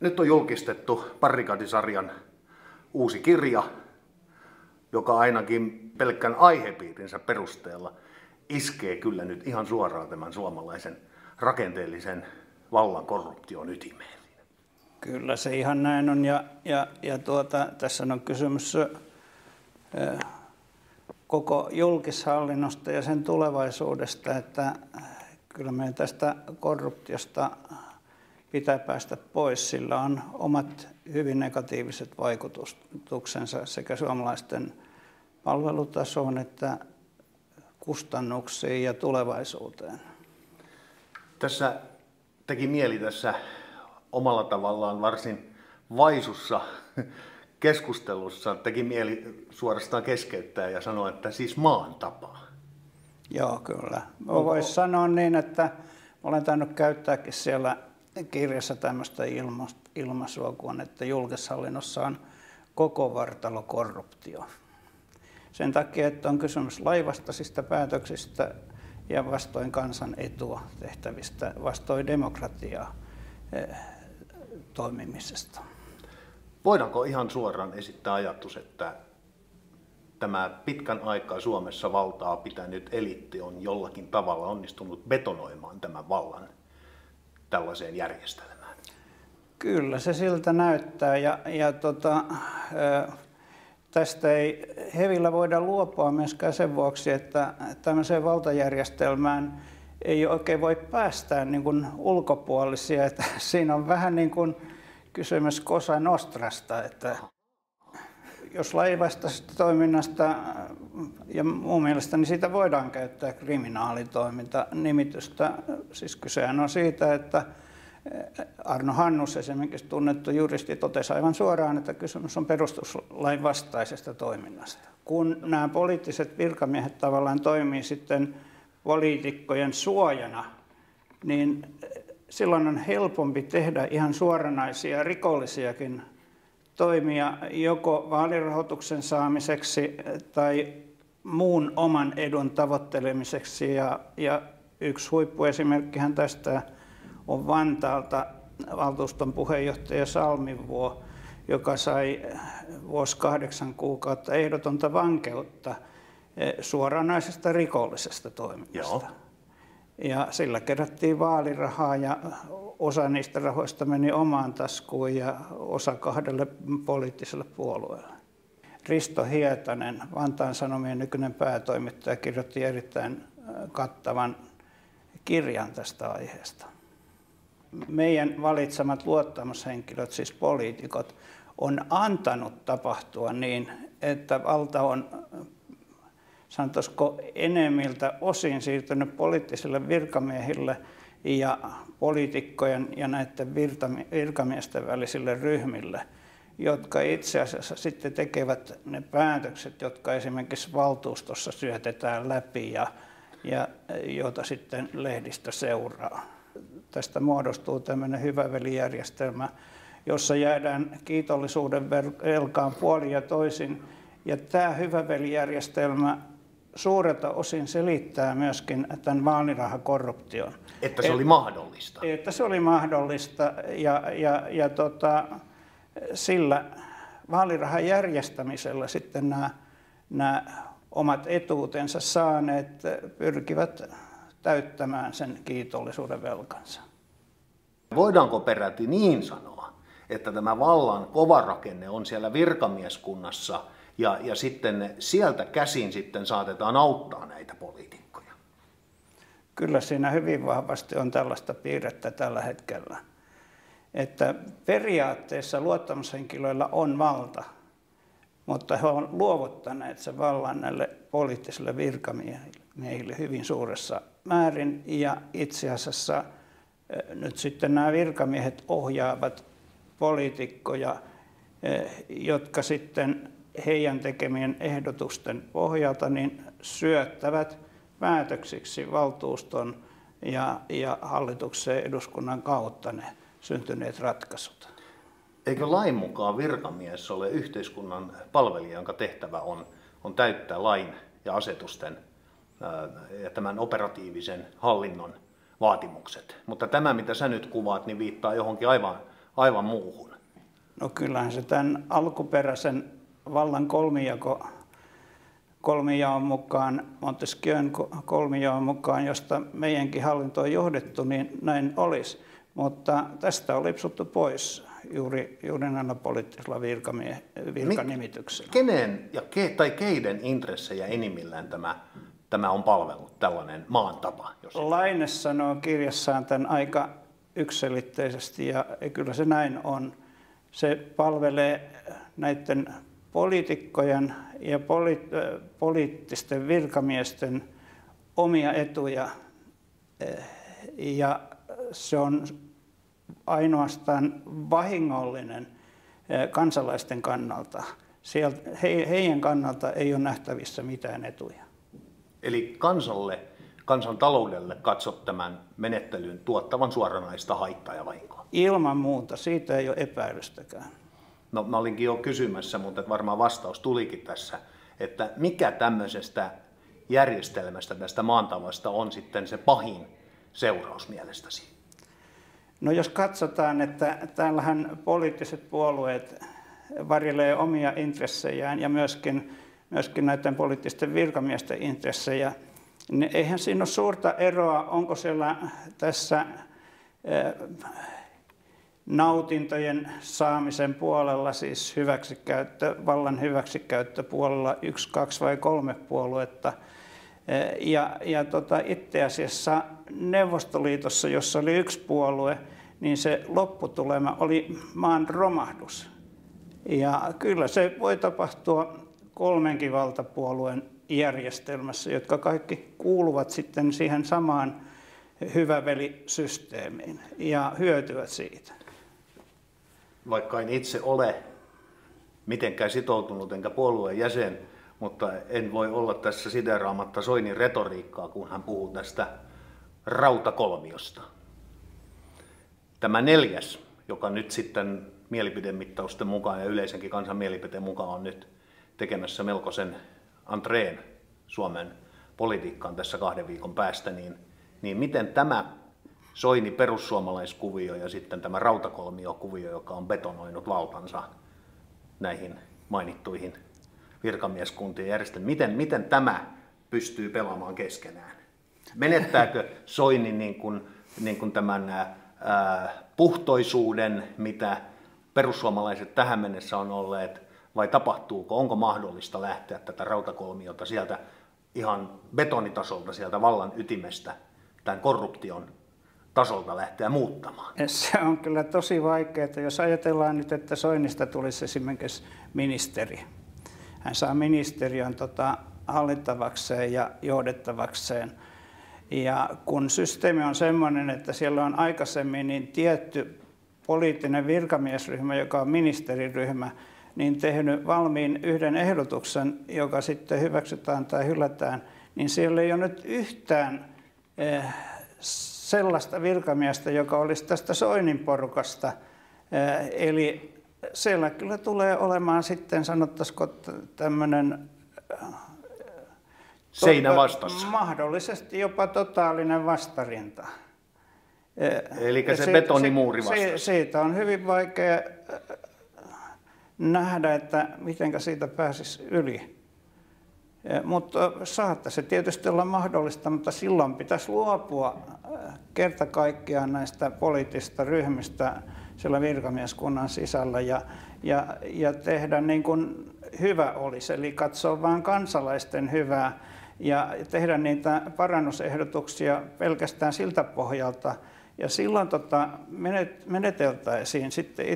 Nyt on julkistettu Parikadisarjan uusi kirja, joka ainakin pelkkän aihepiirinsä perusteella iskee kyllä nyt ihan suoraan tämän suomalaisen rakenteellisen vallan korruption ytimeen. Kyllä se ihan näin on ja, ja, ja tuota, tässä on kysymys koko julkishallinnosta ja sen tulevaisuudesta, että kyllä meidän tästä korruptiosta pitää päästä pois. Sillä on omat hyvin negatiiviset vaikutuksensa sekä suomalaisten palvelutasoon että kustannuksiin ja tulevaisuuteen. Tässä teki mieli tässä omalla tavallaan varsin vaisussa keskustelussa teki mieli suorastaan keskeyttää ja sanoa, että siis maan tapa. Joo, kyllä. Voisi sanoa niin, että olen tainnut käyttääkin siellä kirjassa tämmöistä ilmaisua kuin, että julkishallinnossa on koko vartalo korruptio. Sen takia, että on kysymys laivastaisista päätöksistä ja vastoin kansan etua tehtävistä, vastoin demokratiaa eh, toimimisesta. Voidaanko ihan suoraan esittää ajatus, että tämä pitkän aikaa Suomessa valtaa pitänyt eliitti on jollakin tavalla onnistunut betonoimaan tämän vallan tällaiseen järjestelmään? Kyllä se siltä näyttää ja, ja tota, tästä ei hevillä voida luopua myöskään sen vuoksi, että tämmöiseen valtajärjestelmään ei oikein voi päästää niin kuin ulkopuolisia. Että siinä on vähän niin kuin kysymys Kosa Nostrasta, että jos laivastaisesta toiminnasta ja muun mielestä niin siitä voidaan käyttää kriminaalitoiminta nimitystä. Siis kysehän on siitä, että Arno Hannus esimerkiksi tunnettu juristi totesi aivan suoraan, että kysymys on perustuslain vastaisesta toiminnasta. Kun nämä poliittiset virkamiehet tavallaan toimii sitten poliitikkojen suojana, niin silloin on helpompi tehdä ihan suoranaisia rikollisiakin toimia joko vaalirahoituksen saamiseksi tai muun oman edun tavoittelemiseksi. Ja, ja yksi huippuesimerkkihän tästä on Vantaalta valtuuston puheenjohtaja Salmivuo, joka sai vuosi kahdeksan kuukautta ehdotonta vankeutta eh, suoranaisesta rikollisesta toiminnasta. Joo. Ja sillä kerättiin vaalirahaa ja osa niistä rahoista meni omaan taskuun ja osa kahdelle poliittiselle puolueelle. Risto Hietanen, Vantaan Sanomien nykyinen päätoimittaja, kirjoitti erittäin kattavan kirjan tästä aiheesta. Meidän valitsemat luottamushenkilöt, siis poliitikot, on antanut tapahtua niin, että valta on sanotaanko enemmiltä osin siirtynyt poliittisille virkamiehille ja poliitikkojen ja näiden virkamiesten välisille ryhmille, jotka itse asiassa sitten tekevät ne päätökset, jotka esimerkiksi valtuustossa syötetään läpi ja, ja joita sitten lehdistö seuraa. Tästä muodostuu tämmöinen hyvävelijärjestelmä, jossa jäädään kiitollisuuden velkaan puoli ja toisin. Ja tämä hyvävelijärjestelmä suurelta osin selittää myöskin tämän vaalirahakorruption. Että se oli mahdollista. Että se oli mahdollista ja, ja, ja tota, sillä vaalirahan järjestämisellä sitten nämä, nämä omat etuutensa saaneet pyrkivät täyttämään sen kiitollisuuden velkansa. Voidaanko peräti niin sanoa, että tämä vallan kova rakenne on siellä virkamieskunnassa – ja, ja sitten sieltä käsin sitten saatetaan auttaa näitä poliitikkoja. Kyllä siinä hyvin vahvasti on tällaista piirrettä tällä hetkellä. Että periaatteessa luottamushenkilöillä on valta, mutta he ovat luovuttaneet sen vallan näille poliittisille virkamiehille hyvin suuressa määrin. Ja itse asiassa eh, nyt sitten nämä virkamiehet ohjaavat poliitikkoja, eh, jotka sitten heidän tekemien ehdotusten pohjalta niin syöttävät päätöksiksi valtuuston ja, ja hallituksen eduskunnan kautta ne syntyneet ratkaisut. Eikö lain mukaan virkamies ole yhteiskunnan palvelija, jonka tehtävä on, on täyttää lain ja asetusten ää, ja tämän operatiivisen hallinnon vaatimukset? Mutta tämä, mitä sä nyt kuvaat, niin viittaa johonkin aivan, aivan muuhun? No kyllähän se tämän alkuperäisen vallan kolmijako, kolmijaon mukaan, Montesquieun kolmijaon mukaan, josta meidänkin hallinto on johdettu, niin näin olisi. Mutta tästä on lipsuttu pois juuri, juuri näillä poliittisilla virkamie, virkanimityksillä. Kenen ja ke, tai keiden intressejä enimmillään tämä, tämä on palvellut, tällainen maan tapa? Jos... Laine sanoo kirjassaan tämän aika yksilitteisesti ja kyllä se näin on. Se palvelee näiden poliitikkojen ja poli- poliittisten virkamiesten omia etuja ja se on ainoastaan vahingollinen kansalaisten kannalta. Sieltä, he, heidän kannalta ei ole nähtävissä mitään etuja. Eli kansalle, kansantaloudelle katsot tämän menettelyn tuottavan suoranaista haittaa ja vahinkoa? Ilman muuta, siitä ei ole epäilystäkään. No mä olinkin jo kysymässä, mutta varmaan vastaus tulikin tässä, että mikä tämmöisestä järjestelmästä, tästä maantavasta on sitten se pahin seuraus mielestäsi? No jos katsotaan, että täällähän poliittiset puolueet varjelee omia intressejään ja myöskin, myöskin näiden poliittisten virkamiesten intressejä, niin eihän siinä ole suurta eroa, onko siellä tässä nautintojen saamisen puolella, siis hyväksikäyttö, vallan hyväksikäyttöpuolella yksi, kaksi vai kolme puoluetta. Ja, ja tota, itse asiassa Neuvostoliitossa, jossa oli yksi puolue, niin se lopputulema oli maan romahdus. Ja kyllä se voi tapahtua kolmenkin valtapuolueen järjestelmässä, jotka kaikki kuuluvat sitten siihen samaan hyvävelisysteemiin ja hyötyvät siitä vaikka en itse ole mitenkään sitoutunut enkä puolueen jäsen, mutta en voi olla tässä sideraamatta Soinin retoriikkaa, kun hän puhuu tästä rautakolmiosta. Tämä neljäs, joka nyt sitten mielipidemittausten mukaan ja yleisenkin kansan mielipiteen mukaan on nyt tekemässä melkoisen Antreen Suomen politiikkaan tässä kahden viikon päästä, niin, niin miten tämä Soini perussuomalaiskuvio ja sitten tämä rautakolmiokuvio, joka on betonoinut valtansa näihin mainittuihin virkamieskuntien järjestelmiin. Miten, miten tämä pystyy pelaamaan keskenään? Menettääkö Soini niin kuin, niin kuin tämän ää, puhtoisuuden, mitä perussuomalaiset tähän mennessä on olleet, vai tapahtuuko, onko mahdollista lähteä tätä rautakolmiota sieltä ihan betonitasolta, sieltä vallan ytimestä, tämän korruption tasolta lähteä muuttamaan? Se on kyllä tosi vaikeaa, jos ajatellaan nyt, että Soinista tulisi esimerkiksi ministeri. Hän saa ministeriön tota, hallittavakseen ja johdettavakseen. Ja kun systeemi on sellainen, että siellä on aikaisemmin niin tietty poliittinen virkamiesryhmä, joka on ministeriryhmä, niin tehnyt valmiin yhden ehdotuksen, joka sitten hyväksytään tai hylätään, niin siellä ei ole nyt yhtään eh, sellaista virkamiestä, joka olisi tästä Soinin porukasta. Eli siellä kyllä tulee olemaan sitten, sanottaisiko tämmöinen Seinä vastassa. Mahdollisesti jopa totaalinen vastarinta. Eli se, se betonimuuri vastassa. Siitä on hyvin vaikea nähdä, että miten siitä pääsisi yli. Mutta saattaa se tietysti olla mahdollista, mutta silloin pitäisi luopua kerta kaikkiaan näistä poliittisista ryhmistä siellä virkamieskunnan sisällä ja, ja, ja tehdä niin kuin hyvä olisi, eli katsoa vain kansalaisten hyvää ja tehdä niitä parannusehdotuksia pelkästään siltä pohjalta. Ja silloin tota, meneteltäisiin sitten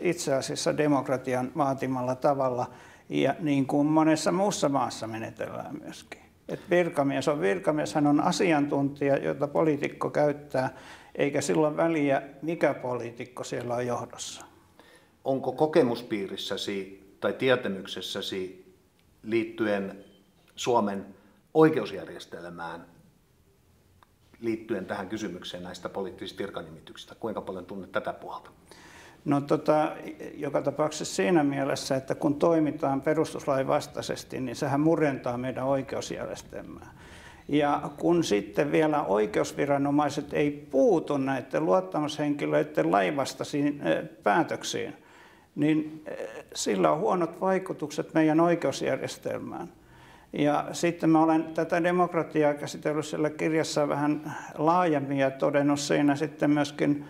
itse asiassa demokratian vaatimalla tavalla ja niin kuin monessa muussa maassa menetellään myöskin. Et virkamies on virkamies, hän on asiantuntija, jota poliitikko käyttää, eikä silloin väliä, mikä poliitikko siellä on johdossa. Onko kokemuspiirissäsi tai tietämyksessäsi liittyen Suomen oikeusjärjestelmään liittyen tähän kysymykseen näistä poliittisista virkanimityksistä? Kuinka paljon tunnet tätä puolta? No tota, joka tapauksessa siinä mielessä, että kun toimitaan perustuslain vastaisesti, niin sehän murentaa meidän oikeusjärjestelmää. Ja kun sitten vielä oikeusviranomaiset ei puutu näiden luottamushenkilöiden laivastasiin päätöksiin, niin sillä on huonot vaikutukset meidän oikeusjärjestelmään. Ja sitten mä olen tätä demokratiaa käsitellyt siellä kirjassa vähän laajemmin ja todennut siinä sitten myöskin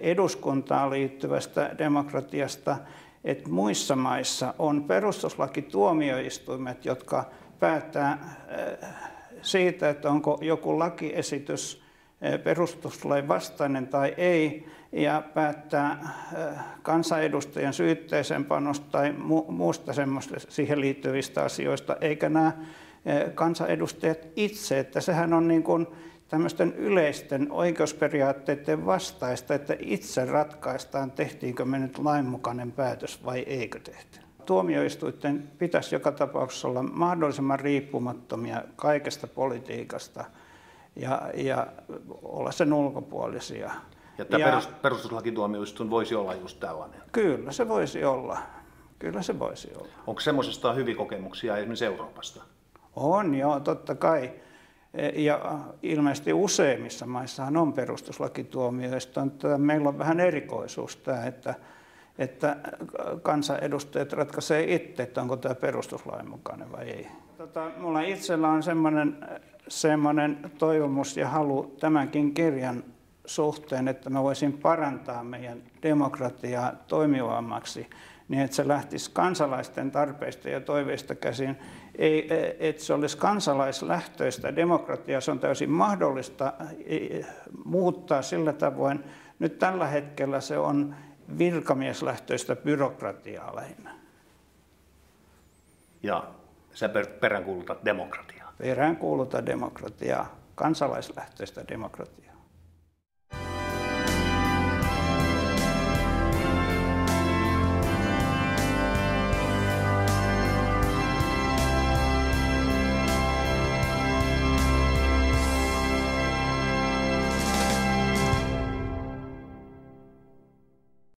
eduskuntaan liittyvästä demokratiasta, että muissa maissa on perustuslakituomioistuimet, jotka päättää siitä, että onko joku lakiesitys perustuslain vastainen tai ei, ja päättää kansanedustajan syytteeseen panosta tai muusta semmoista siihen liittyvistä asioista, eikä nämä kansanedustajat itse, että sehän on niin kuin tämmöisten yleisten oikeusperiaatteiden vastaista, että itse ratkaistaan, tehtiinkö me nyt lainmukainen päätös vai eikö tehty. Tuomioistuitten pitäisi joka tapauksessa olla mahdollisimman riippumattomia kaikesta politiikasta ja, ja olla sen ulkopuolisia. Ja tämä ja, perustuslakituomioistuin voisi olla just tällainen? Kyllä se voisi olla. Kyllä se voisi olla. Onko semmoisesta hyviä kokemuksia esimerkiksi Euroopasta? On joo, totta kai. E, ja ilmeisesti useimmissa maissahan on perustuslakituomioistuin. Meillä on vähän erikoisuus tämä, että, että kansanedustajat ratkaisee itse, että onko tämä perustuslain mukainen vai ei. Tota, mulla itsellä on semmoinen, semmoinen toivomus ja halu tämänkin kirjan suhteen, että mä voisin parantaa meidän demokratiaa toimivammaksi niin, että se lähtisi kansalaisten tarpeista ja toiveista käsin. Ei, että se olisi kansalaislähtöistä demokratiaa, se on täysin mahdollista muuttaa sillä tavoin. Nyt tällä hetkellä se on virkamieslähtöistä byrokratiaa lähinnä. Ja sä peräänkuulutat demokratiaa? Peräänkuulutan demokratiaa, kansalaislähtöistä demokratiaa.